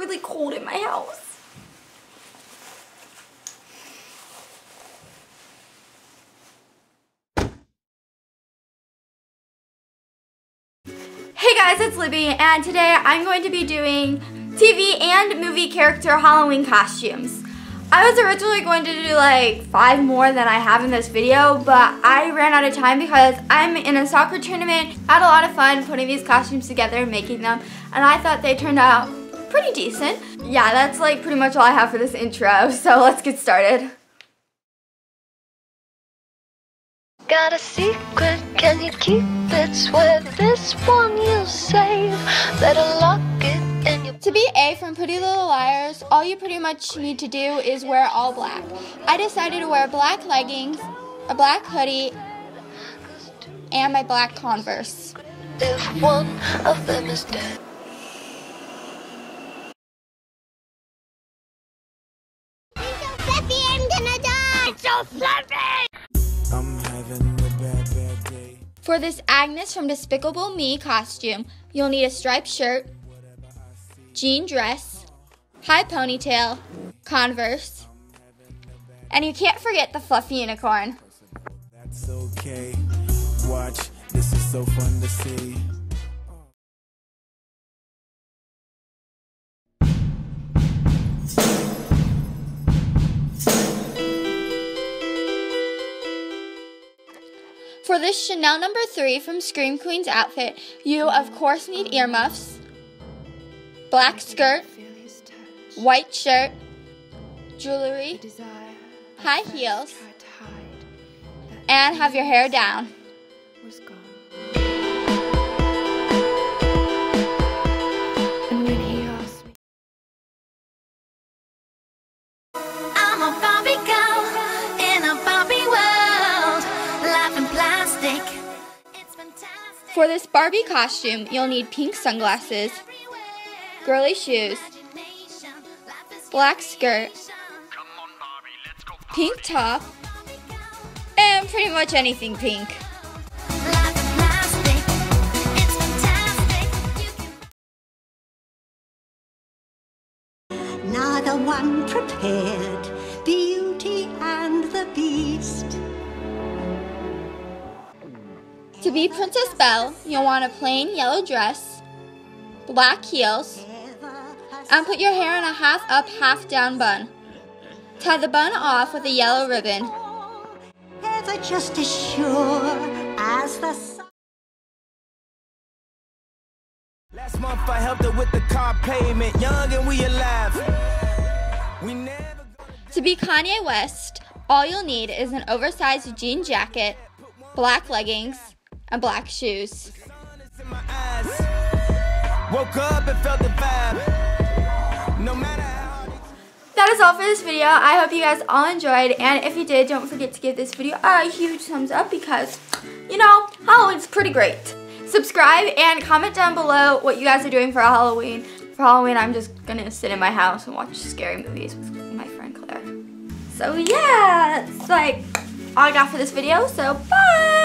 really cold in my house. Hey guys, it's Libby, and today I'm going to be doing TV and movie character Halloween costumes. I was originally going to do like five more than I have in this video, but I ran out of time because I'm in a soccer tournament. I had a lot of fun putting these costumes together and making them, and I thought they turned out pretty decent. Yeah, that's like pretty much all I have for this intro, so let's get started. Got a secret, can you keep it? Swear this one you'll save. Better lock it in your To be A from Pretty Little Liars, all you pretty much need to do is wear all black. I decided to wear black leggings, a black hoodie, and my black Converse. if one of them is dead. I'm having a bad, bad day. For this Agnes from Despicable Me costume, you'll need a striped shirt, jean dress, high ponytail, Converse, and you can't forget the fluffy unicorn. That's okay. Watch, this is so fun to see. For this Chanel number three from Scream Queens outfit, you of course need earmuffs, black skirt, white shirt, jewelry, high heels, and have your hair down. For this Barbie costume, you'll need pink sunglasses, girly shoes, black skirt, pink top, and pretty much anything pink. Can Neither one prepared Beauty and the Beast. To be Princess Belle, you'll want a plain yellow dress, black heels, and put your hair in a half up, half down bun. Tie the bun off with a yellow ribbon. Ever just as sure as the sun. Last month I helped her with the car payment. Young and we alive. We never To be Kanye West, all you'll need is an oversized jean jacket, black leggings, and black shoes. in my eyes. Woke up and felt the vibe. No matter how. That is all for this video. I hope you guys all enjoyed, and if you did, don't forget to give this video a huge thumbs up because, you know, Halloween's pretty great. Subscribe and comment down below what you guys are doing for Halloween. For Halloween, I'm just gonna sit in my house and watch scary movies with my friend Claire. So yeah, that's like all I got for this video, so bye!